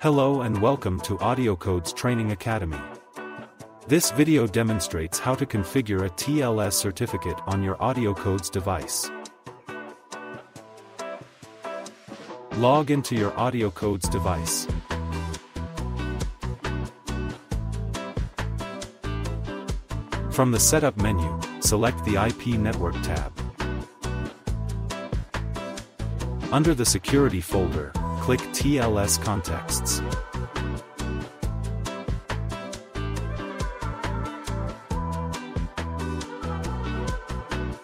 Hello and welcome to AudioCodes Training Academy. This video demonstrates how to configure a TLS certificate on your AudioCodes device. Log into your AudioCodes device. From the Setup menu, select the IP Network tab. Under the Security folder, click TLS Contexts.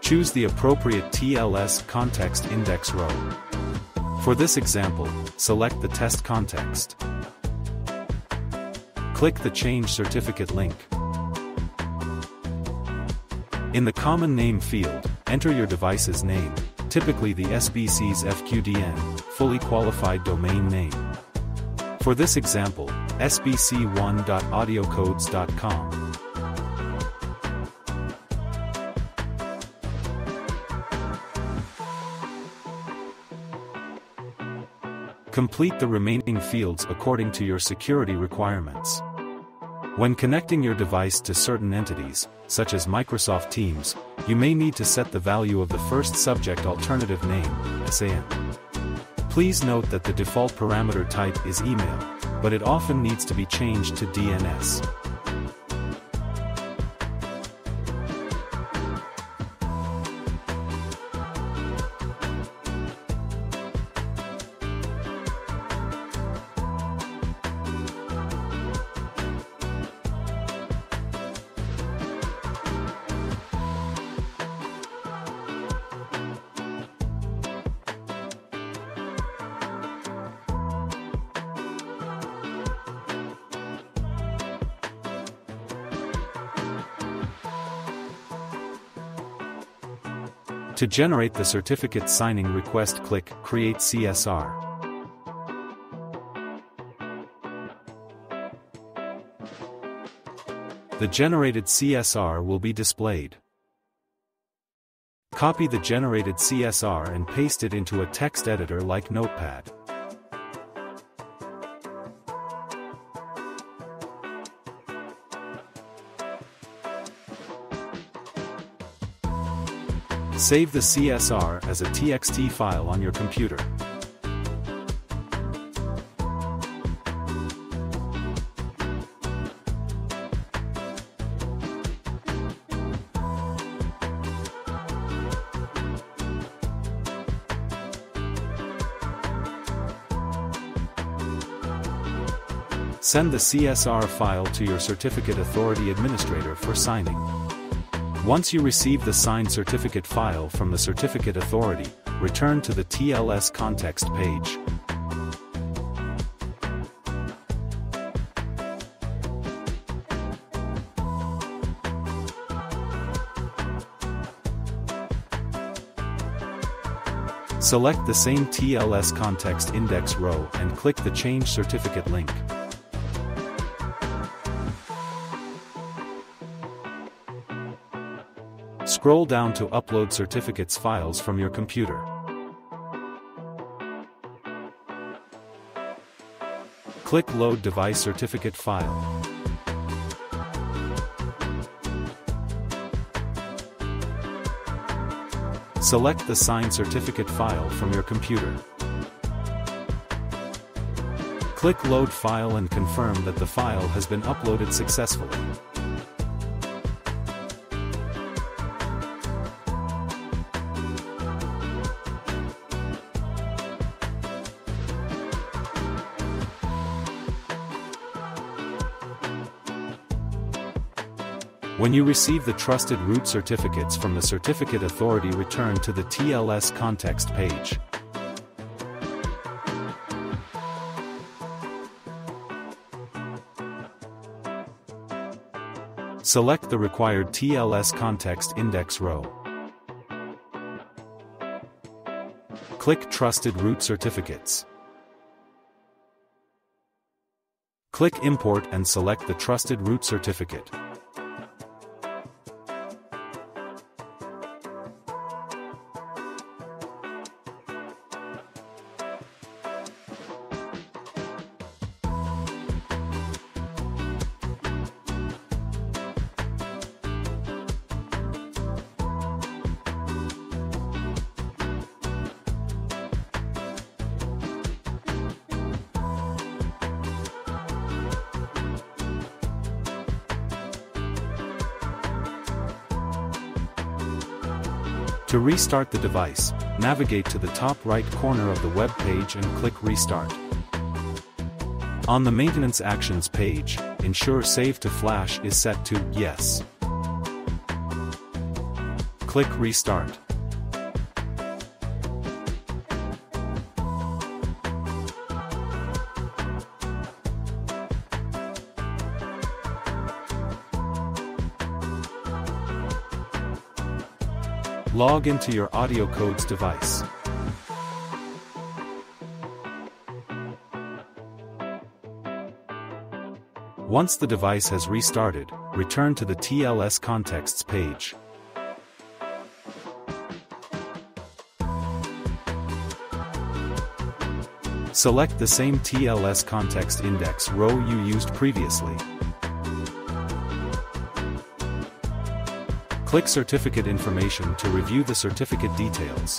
Choose the appropriate TLS context index row. For this example, select the test context. Click the Change Certificate link. In the Common Name field, enter your device's name, typically the SBC's FQDN, fully qualified domain name. For this example, sbc1.audiocodes.com. Complete the remaining fields according to your security requirements. When connecting your device to certain entities, such as Microsoft Teams, you may need to set the value of the first subject alternative name, SAN. Please note that the default parameter type is email, but it often needs to be changed to DNS. To generate the certificate signing request click Create CSR. The generated CSR will be displayed. Copy the generated CSR and paste it into a text editor like Notepad. Save the CSR as a TXT file on your computer. Send the CSR file to your Certificate Authority Administrator for signing. Once you receive the signed certificate file from the Certificate Authority, return to the TLS context page. Select the same TLS context index row and click the Change Certificate link. Scroll down to upload certificates files from your computer. Click Load Device Certificate File. Select the signed certificate file from your computer. Click Load File and confirm that the file has been uploaded successfully. When you receive the Trusted Root certificates from the Certificate Authority return to the TLS context page. Select the required TLS context index row. Click Trusted Root Certificates. Click Import and select the Trusted Root certificate. To restart the device, navigate to the top right corner of the web page and click Restart. On the Maintenance Actions page, ensure Save to Flash is set to Yes. Click Restart. Log into your AudioCodes device. Once the device has restarted, return to the TLS Contexts page. Select the same TLS context index row you used previously. Click Certificate Information to review the certificate details.